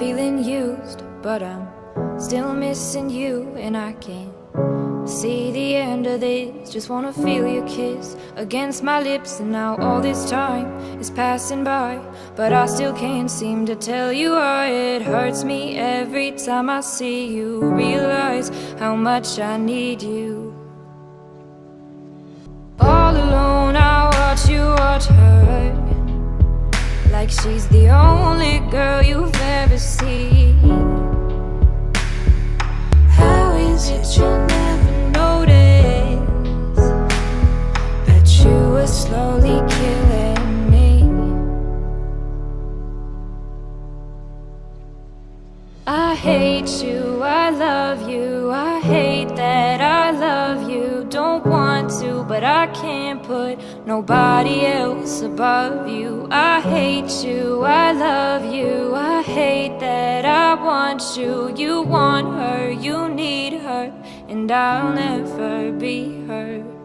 feeling used, but I'm still missing you, and I can't see the end of this. Just wanna feel your kiss against my lips, and now all this time is passing by, but I still can't seem to tell you why it hurts me every time I see you. Realize how much I need you. All alone, I watch you watch her like she's the only Is you never notice that you were slowly killing me? I hate you, I love you, I hate that I love you. Don't want to, but I can't put nobody else above you. I hate you, I love you, I hate that want you. You want her, you need her, and I'll never be her.